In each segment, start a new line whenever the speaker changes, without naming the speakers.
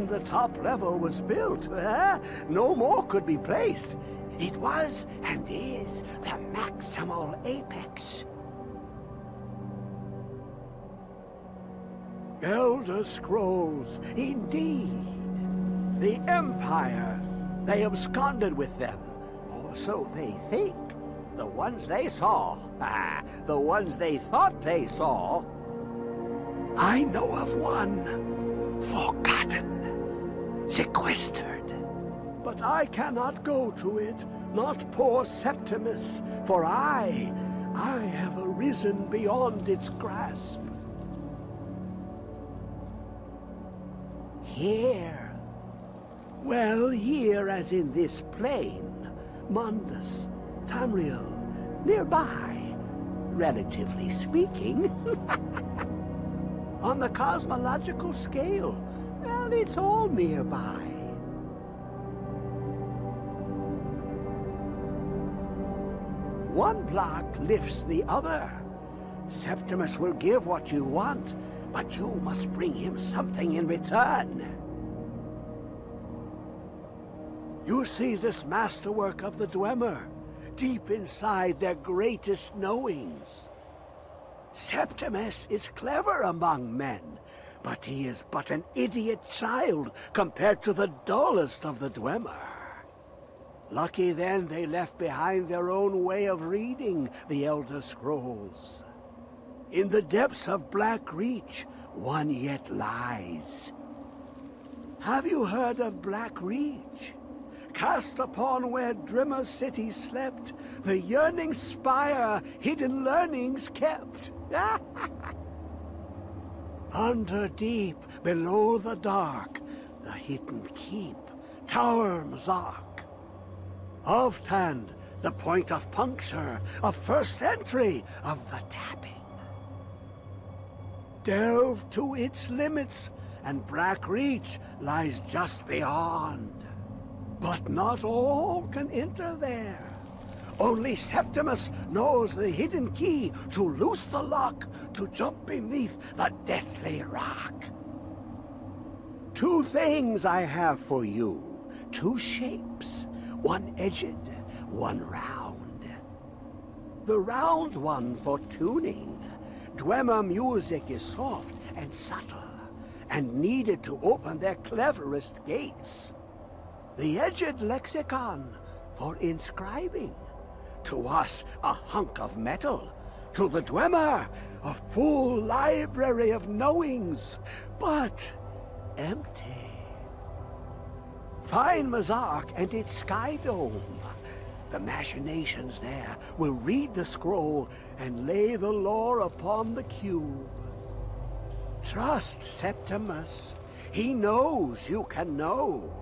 then the top level was built, eh? no more could be placed. It was and is the maximal apex. Elder Scrolls, indeed. The Empire. They absconded with them. Or so they think. The ones they saw. Ah, the ones they thought they saw. I know of one. Forgotten. Sequestered. But I cannot go to it, not poor Septimus, for I, I have arisen beyond its grasp. Here. Well, here as in this plane. Mundus, Tamriel, nearby, relatively speaking. On the cosmological scale, well, it's all nearby. One block lifts the other. Septimus will give what you want, but you must bring him something in return. You see this masterwork of the Dwemer, deep inside their greatest knowings. Septimus is clever among men, but he is but an idiot child compared to the dullest of the Dwemer. Lucky then they left behind their own way of reading the Elder Scrolls. In the depths of Blackreach, one yet lies. Have you heard of Blackreach? Cast upon where Dwemer City slept, the yearning spire hidden learnings kept. Under deep, below the dark, the hidden keep, Tower Mzark. Alftand, the point of puncture, of first entry, of the tapping. Delve to its limits, and Blackreach lies just beyond. But not all can enter there. Only Septimus knows the hidden key to loose the lock to jump beneath the deathly rock. Two things I have for you. Two shapes. One edged, one round. The round one for tuning. Dwemer music is soft and subtle, and needed to open their cleverest gates. The edged lexicon for inscribing. To us, a hunk of metal. To the Dwemer, a full library of knowings, but empty. Find Mzark and its sky dome. The machinations there will read the scroll and lay the lore upon the cube. Trust Septimus. He knows you can know.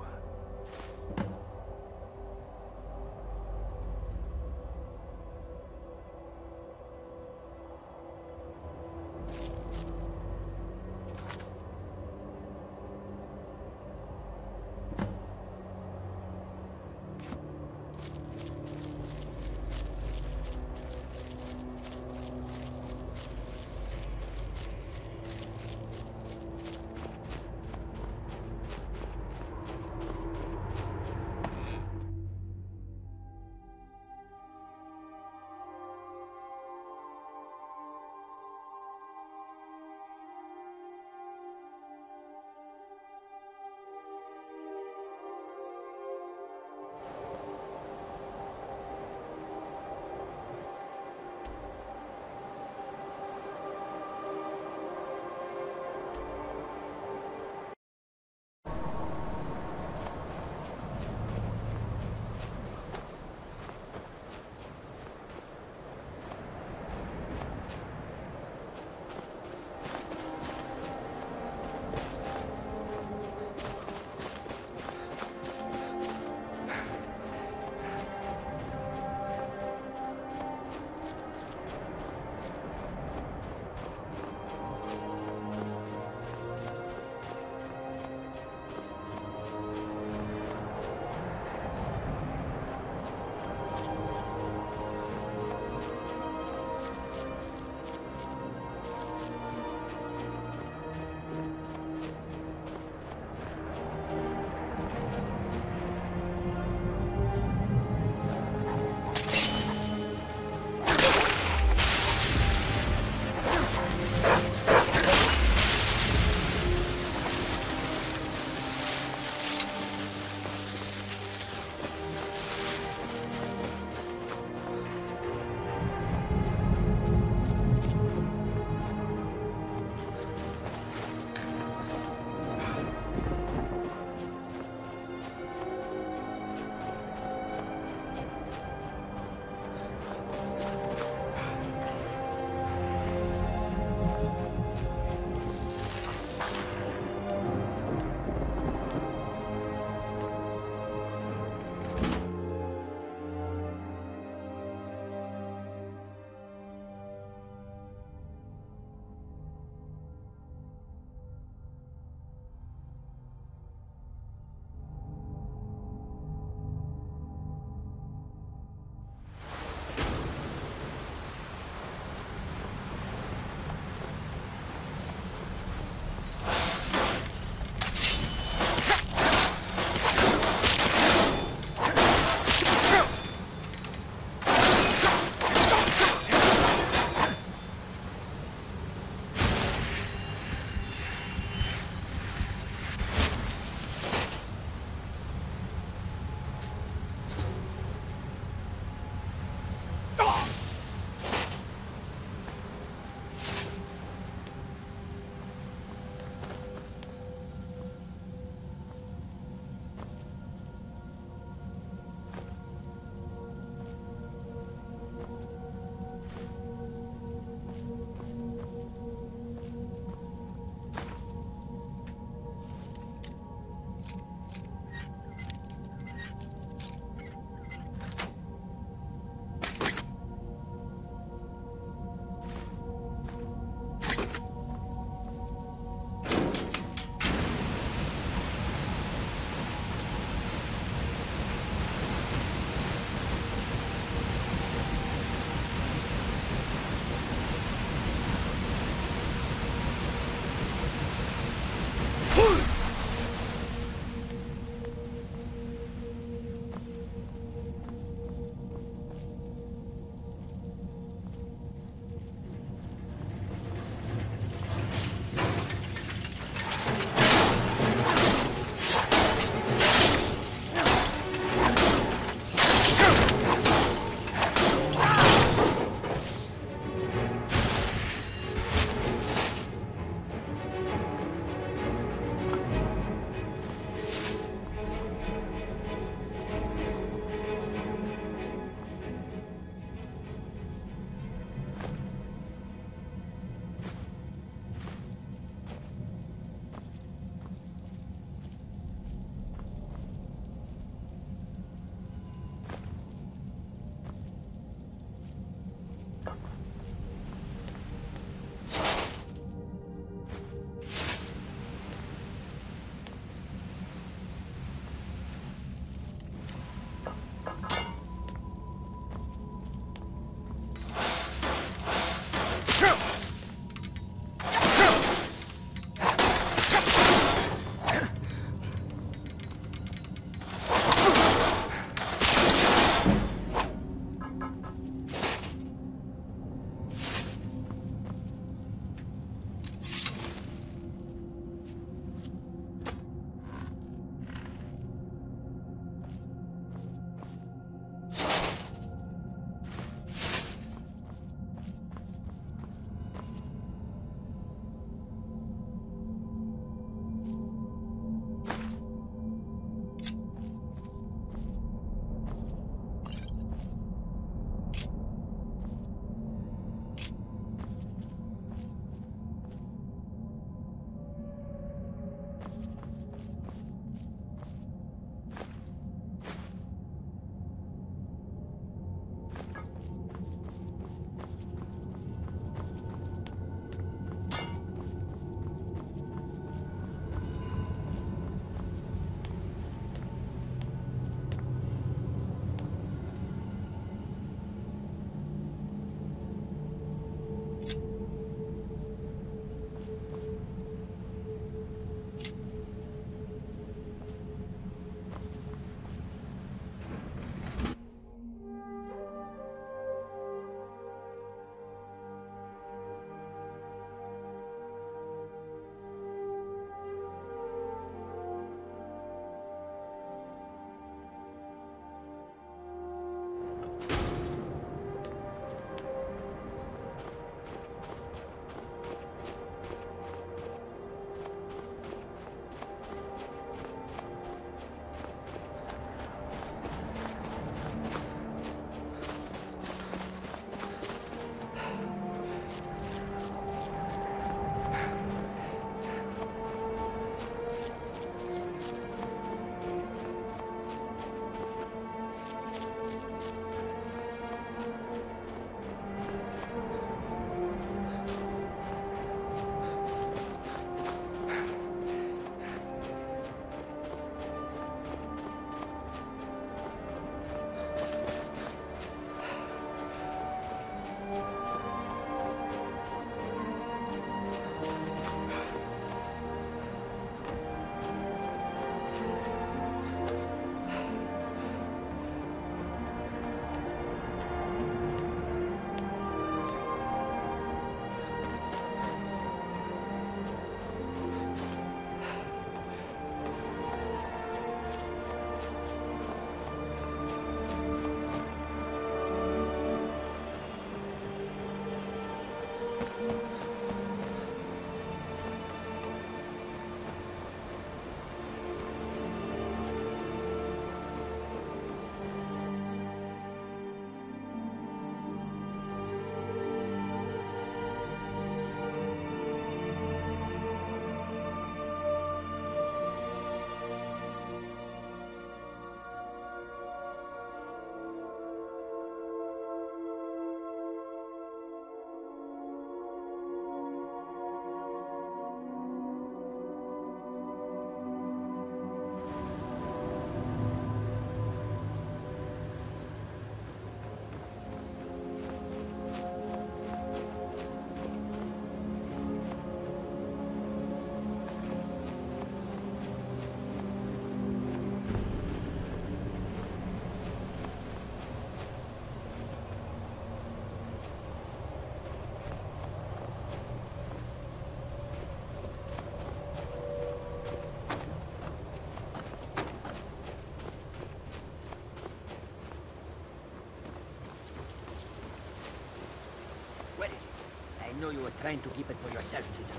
Know you were trying to keep it for yourself, Cesar.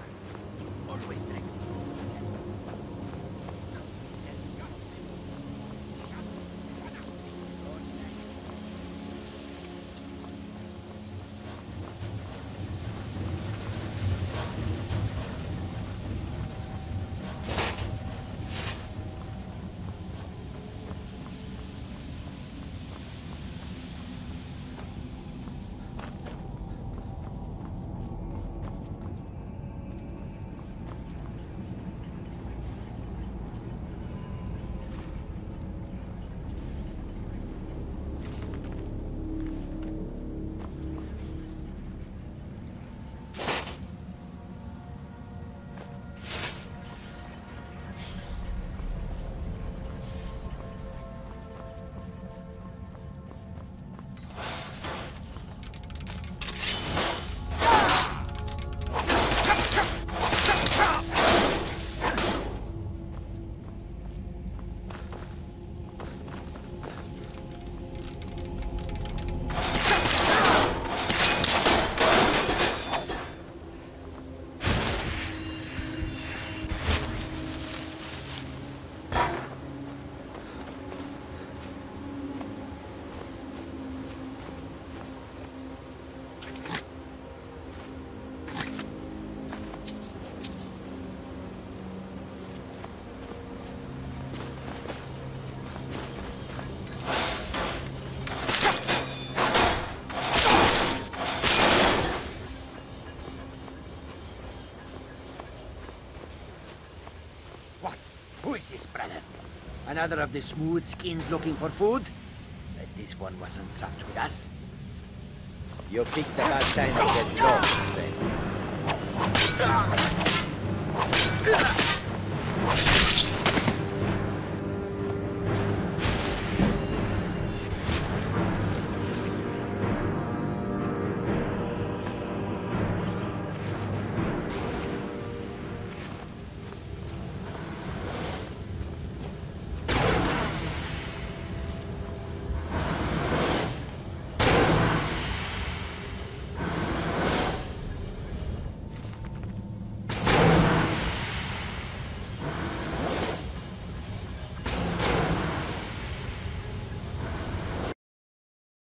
Always trying Another of the smooth skins looking for food? But this one wasn't trapped with us.
You picked the bad time to get lost.